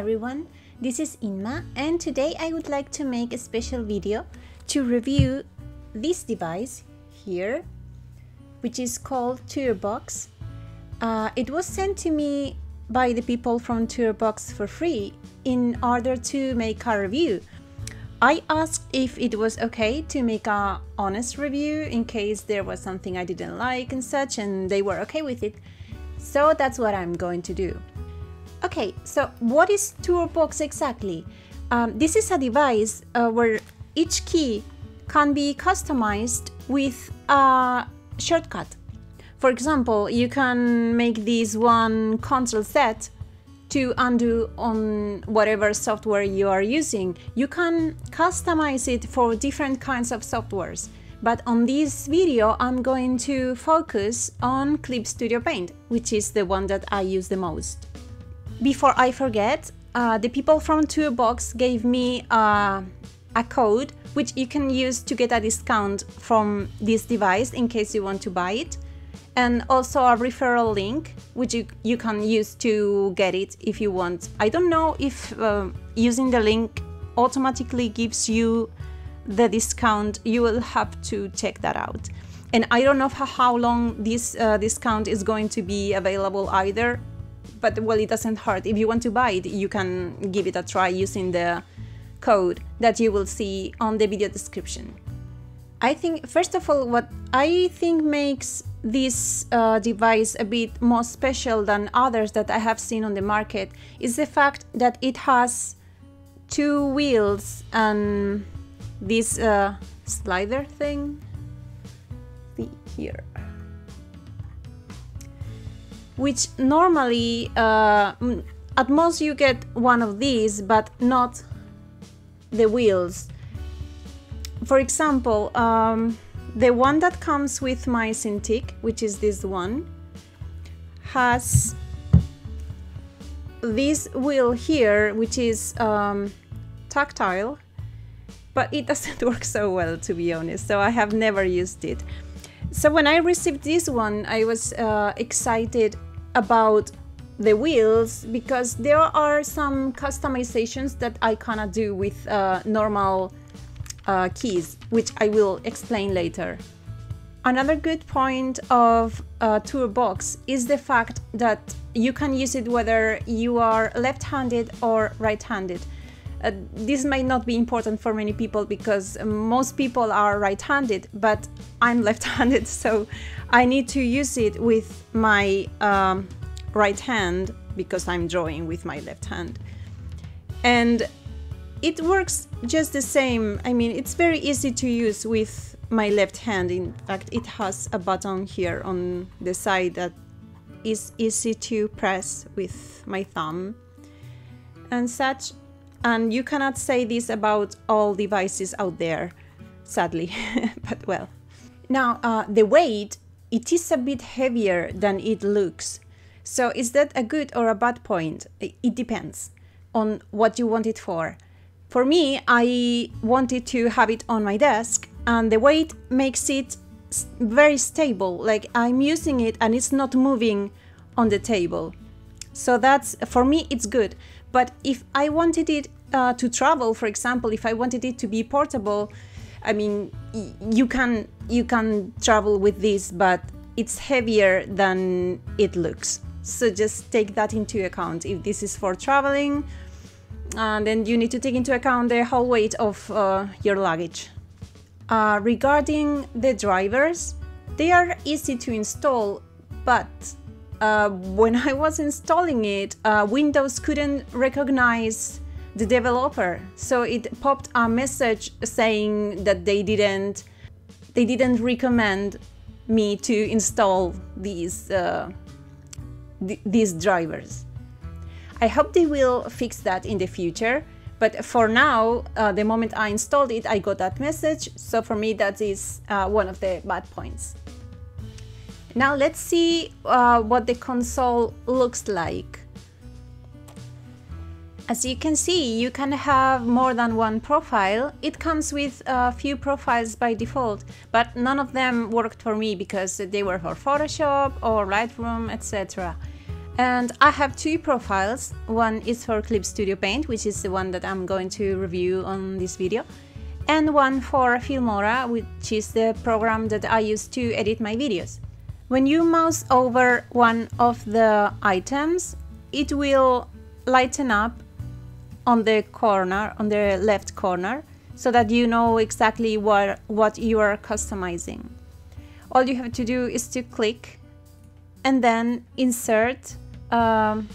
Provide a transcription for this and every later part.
everyone, this is Inma and today I would like to make a special video to review this device here which is called Tourbox. Uh, it was sent to me by the people from Tourbox for free in order to make a review. I asked if it was okay to make a honest review in case there was something I didn't like and such and they were okay with it. So that's what I'm going to do. Okay, so what is Tourbox exactly? Um, this is a device uh, where each key can be customized with a shortcut. For example, you can make this one control set to undo on whatever software you are using. You can customize it for different kinds of softwares. But on this video, I'm going to focus on Clip Studio Paint, which is the one that I use the most. Before I forget, uh, the people from Tourbox gave me uh, a code which you can use to get a discount from this device in case you want to buy it and also a referral link which you, you can use to get it if you want. I don't know if uh, using the link automatically gives you the discount, you will have to check that out. And I don't know how long this uh, discount is going to be available either but well it doesn't hurt. If you want to buy it you can give it a try using the code that you will see on the video description. I think first of all what I think makes this uh, device a bit more special than others that I have seen on the market is the fact that it has two wheels and this uh, slider thing. Here which normally uh, at most you get one of these but not the wheels. For example um, the one that comes with my Cintiq which is this one has this wheel here which is um, tactile but it doesn't work so well to be honest so I have never used it. So when I received this one I was uh, excited about the wheels because there are some customizations that I cannot do with uh, normal uh, keys, which I will explain later. Another good point of uh, Tourbox is the fact that you can use it whether you are left-handed or right-handed. Uh, this might not be important for many people because most people are right-handed, but I'm left-handed, so I need to use it with my um, right hand because I'm drawing with my left hand. And it works just the same. I mean, it's very easy to use with my left hand. In fact, it has a button here on the side that is easy to press with my thumb and such. And you cannot say this about all devices out there, sadly, but well. Now, uh, the weight, it is a bit heavier than it looks. So is that a good or a bad point? It depends on what you want it for. For me, I wanted to have it on my desk and the weight makes it very stable. Like I'm using it and it's not moving on the table. So that's, for me, it's good. But if I wanted it uh, to travel, for example, if I wanted it to be portable, I mean, you can you can travel with this, but it's heavier than it looks. So just take that into account. If this is for traveling, and then you need to take into account the whole weight of uh, your luggage. Uh, regarding the drivers, they are easy to install, but uh, when I was installing it, uh, Windows couldn't recognize the developer. So it popped a message saying that they didn't they didn't recommend me to install these uh, th these drivers. I hope they will fix that in the future, but for now, uh, the moment I installed it, I got that message, so for me that is uh, one of the bad points. Now let's see uh, what the console looks like. As you can see, you can have more than one profile. It comes with a few profiles by default, but none of them worked for me because they were for Photoshop or Lightroom, etc. And I have two profiles. One is for Clip Studio Paint, which is the one that I'm going to review on this video. And one for Filmora, which is the program that I use to edit my videos. When you mouse over one of the items, it will lighten up on the corner, on the left corner, so that you know exactly what, what you are customizing. All you have to do is to click and then insert um,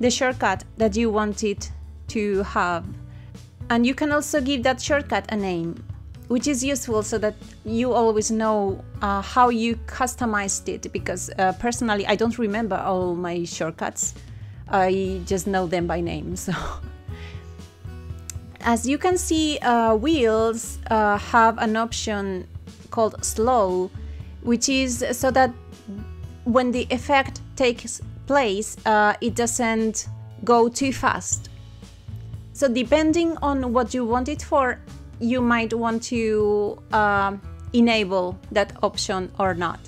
the shortcut that you want it to have. And you can also give that shortcut a name, which is useful so that you always know uh, how you customized it because uh, personally I don't remember all my shortcuts. I just know them by name. So as you can see, uh, wheels uh, have an option called slow, which is so that when the effect takes place, uh, it doesn't go too fast. So depending on what you want it for, you might want to uh, enable that option or not.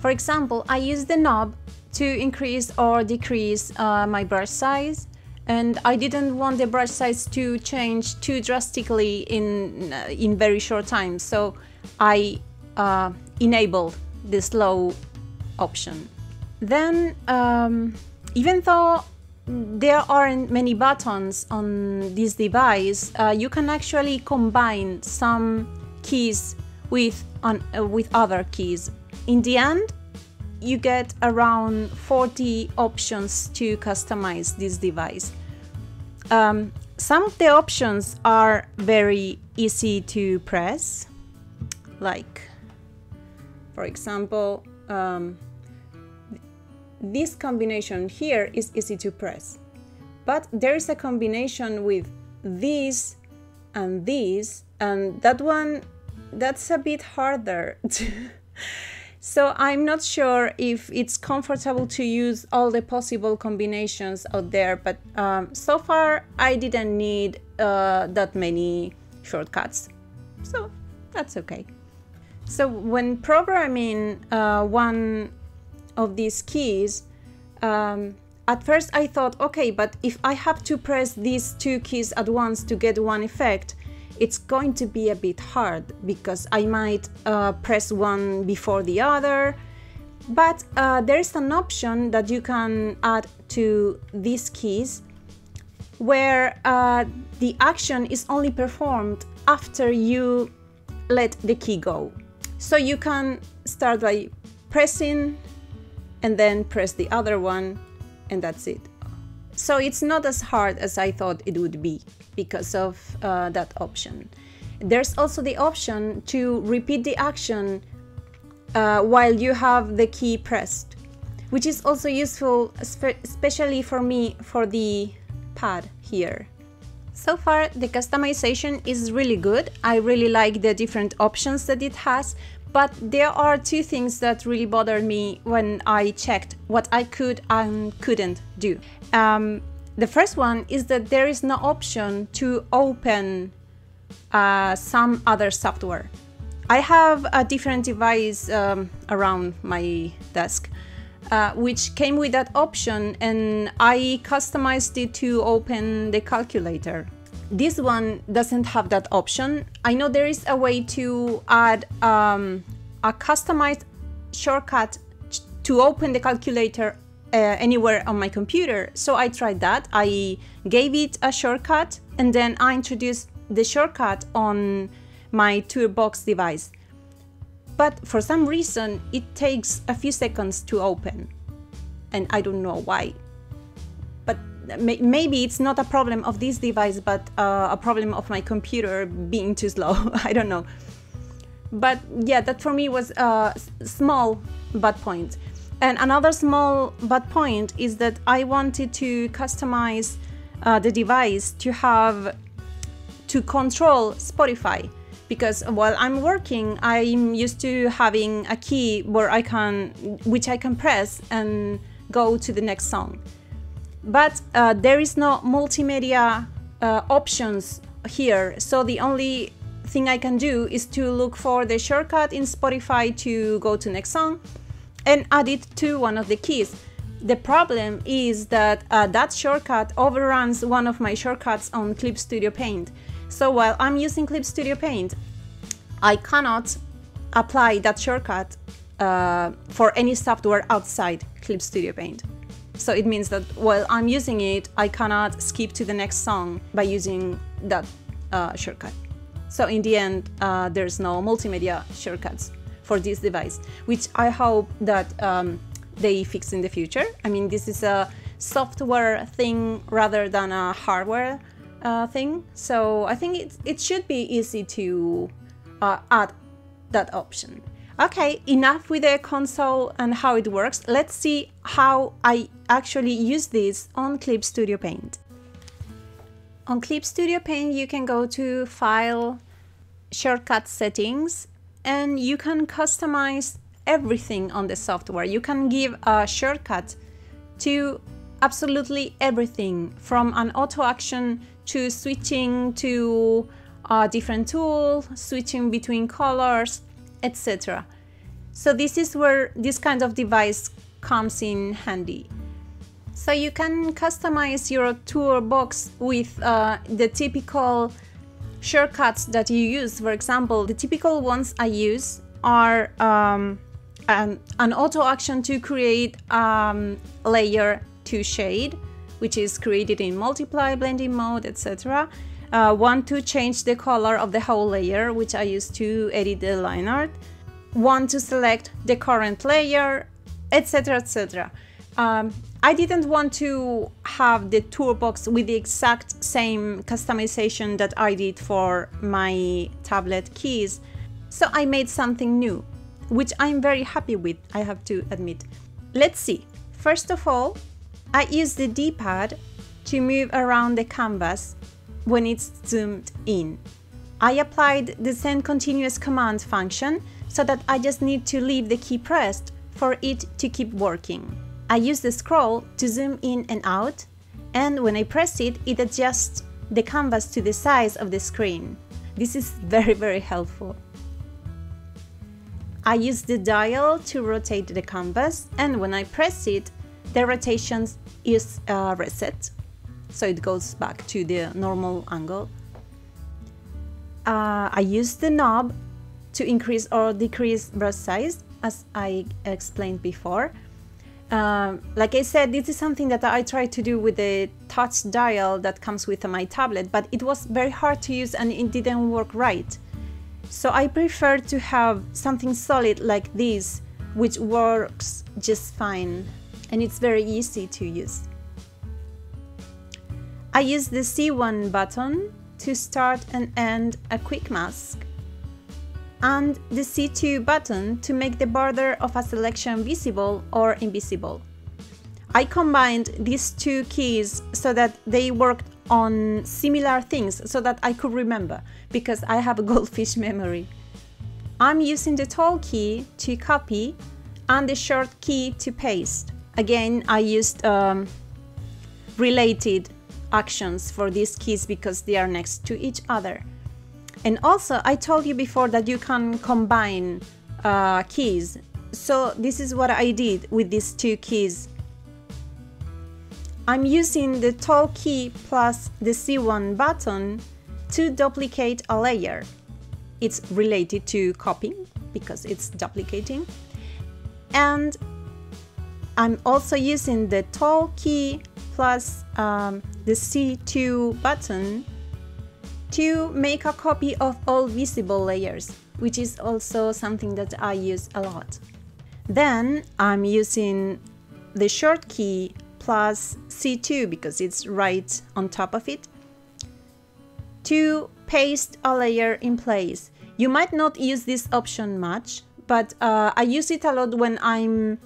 For example, I use the knob to increase or decrease uh, my brush size and I didn't want the brush size to change too drastically in, uh, in very short time, so I uh, enabled the slow option. Then, um, even though there aren't many buttons on this device, uh, you can actually combine some keys with, uh, with other keys. In the end, you get around 40 options to customize this device. Um, some of the options are very easy to press, like, for example, um, this combination here is easy to press. But there is a combination with this and this, and that one, that's a bit harder. so I'm not sure if it's comfortable to use all the possible combinations out there, but um, so far I didn't need uh, that many shortcuts. So that's okay. So when programming uh, one of these keys, um, at first I thought, okay, but if I have to press these two keys at once to get one effect, it's going to be a bit hard because I might uh, press one before the other. But uh, there's an option that you can add to these keys where uh, the action is only performed after you let the key go. So you can start by pressing and then press the other one and that's it. So it's not as hard as I thought it would be because of uh, that option. There's also the option to repeat the action uh, while you have the key pressed, which is also useful, especially for me, for the pad here. So far, the customization is really good. I really like the different options that it has, but there are two things that really bothered me when I checked what I could and couldn't do. Um, the first one is that there is no option to open uh, some other software. I have a different device um, around my desk uh, which came with that option and I customized it to open the calculator. This one doesn't have that option. I know there is a way to add um, a customized shortcut to open the calculator uh, anywhere on my computer. So I tried that. I gave it a shortcut and then I introduced the shortcut on my TourBox device. But for some reason, it takes a few seconds to open. And I don't know why maybe it's not a problem of this device, but uh, a problem of my computer being too slow. I don't know. But yeah, that for me was a small bad point. And another small bad point is that I wanted to customize uh, the device to have to control Spotify because while I'm working, I'm used to having a key where I can, which I can press and go to the next song but uh, there is no multimedia uh, options here so the only thing I can do is to look for the shortcut in Spotify to go to next song and add it to one of the keys The problem is that uh, that shortcut overruns one of my shortcuts on Clip Studio Paint. So while I'm using Clip Studio Paint, I cannot apply that shortcut uh, for any software outside Clip Studio Paint. So it means that while I'm using it, I cannot skip to the next song by using that uh, shortcut. So in the end, uh, there's no multimedia shortcuts for this device, which I hope that um, they fix in the future. I mean, this is a software thing rather than a hardware uh, thing. So I think it, it should be easy to uh, add that option. Okay, enough with the console and how it works. Let's see how I actually use this on Clip Studio Paint. On Clip Studio Paint, you can go to File, Shortcut Settings, and you can customize everything on the software. You can give a shortcut to absolutely everything from an auto action to switching to a different tool, switching between colors, etc. So this is where this kind of device comes in handy. So you can customize your tour box with uh, the typical shortcuts that you use. For example, the typical ones I use are um, an, an auto action to create um, layer to shade, which is created in multiply, blending mode, etc. Uh, one to change the color of the whole layer, which I use to edit the line art. One to select the current layer, etc. etc. Um, I didn't want to have the TourBox with the exact same customization that I did for my tablet keys, so I made something new which I'm very happy with, I have to admit. Let's see. First of all, I use the D-pad to move around the canvas when it's zoomed in. I applied the send continuous command function so that I just need to leave the key pressed for it to keep working. I use the scroll to zoom in and out, and when I press it, it adjusts the canvas to the size of the screen. This is very, very helpful. I use the dial to rotate the canvas and when I press it, the rotation is uh, reset. So it goes back to the normal angle. Uh, I use the knob to increase or decrease brush size as I explained before. Um, like I said, this is something that I tried to do with the touch dial that comes with my tablet, but it was very hard to use and it didn't work right. So I prefer to have something solid like this, which works just fine and it's very easy to use. I use the C1 button to start and end a quick mask and the C2 button to make the border of a selection visible or invisible. I combined these two keys so that they worked on similar things so that I could remember because I have a goldfish memory. I'm using the tall key to copy and the short key to paste. Again, I used um, related actions for these keys because they are next to each other. And also, I told you before that you can combine uh, keys. So this is what I did with these two keys I'm using the tall key plus the C1 button to duplicate a layer. It's related to copying because it's duplicating. And I'm also using the tall key plus um, the C2 button to make a copy of all visible layers, which is also something that I use a lot. Then I'm using the short key plus C2 because it's right on top of it to paste a layer in place. You might not use this option much, but uh, I use it a lot when I'm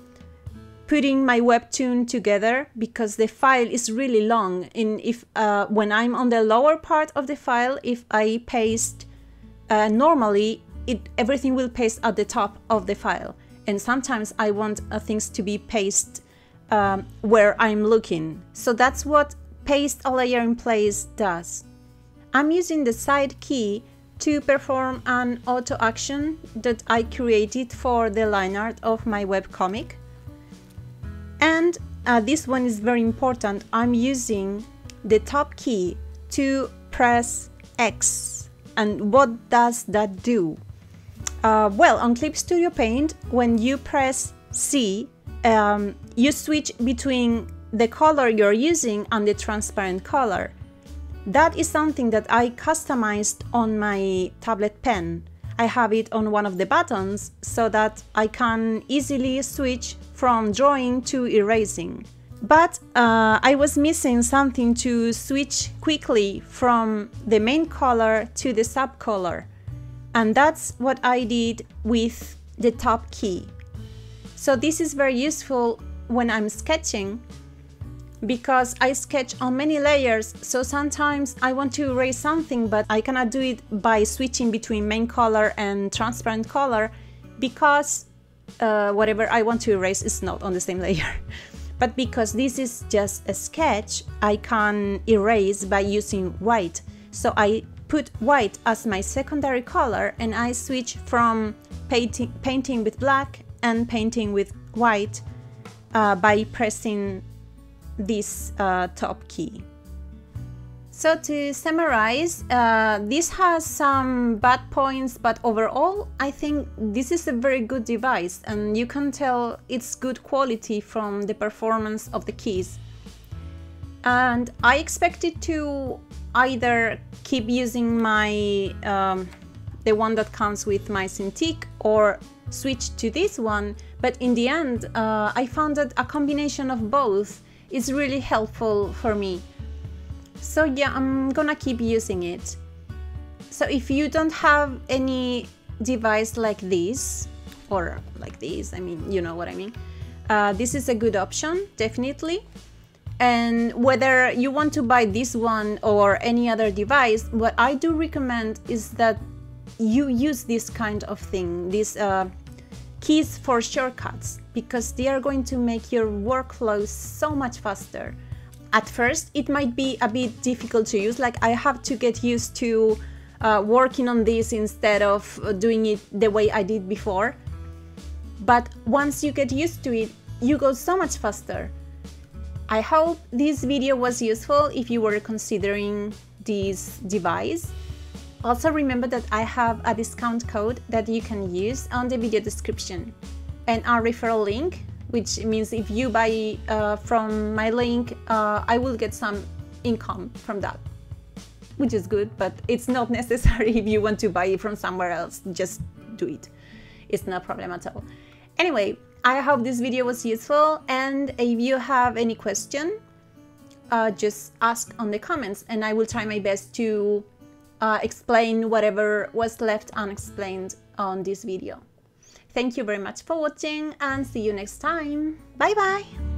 putting my webtoon together because the file is really long and if uh, when I'm on the lower part of the file if I paste uh, normally it everything will paste at the top of the file and sometimes I want uh, things to be pasted um, where I'm looking. So that's what paste a layer in place does. I'm using the side key to perform an auto action that I created for the line art of my webcomic. Uh, this one is very important. I'm using the top key to press X. And what does that do? Uh, well, on Clip Studio Paint, when you press C, um, you switch between the color you're using and the transparent color. That is something that I customized on my tablet pen. I have it on one of the buttons so that I can easily switch from drawing to erasing. But uh, I was missing something to switch quickly from the main color to the subcolor. And that's what I did with the top key. So this is very useful when I'm sketching because I sketch on many layers so sometimes I want to erase something but I cannot do it by switching between main color and transparent color because uh, whatever I want to erase is not on the same layer. but because this is just a sketch, I can erase by using white. So I put white as my secondary color and I switch from painting, painting with black and painting with white uh, by pressing this uh, top key. So to summarize, uh, this has some bad points, but overall I think this is a very good device and you can tell it's good quality from the performance of the keys. And I expected to either keep using my um, the one that comes with my Cintiq or switch to this one, but in the end uh, I found that a combination of both is really helpful for me. So yeah, I'm gonna keep using it. So if you don't have any device like this, or like this, I mean, you know what I mean, uh, this is a good option, definitely. And whether you want to buy this one or any other device, what I do recommend is that you use this kind of thing, these uh, keys for shortcuts, because they are going to make your workflow so much faster. At first, it might be a bit difficult to use, like I have to get used to uh, working on this instead of doing it the way I did before. But once you get used to it, you go so much faster. I hope this video was useful if you were considering this device. Also remember that I have a discount code that you can use on the video description and a referral link which means if you buy uh, from my link, uh, I will get some income from that, which is good, but it's not necessary if you want to buy it from somewhere else, just do it. It's no problem at all. Anyway, I hope this video was useful and if you have any question, uh, just ask on the comments and I will try my best to uh, explain whatever was left unexplained on this video. Thank you very much for watching and see you next time. Bye bye!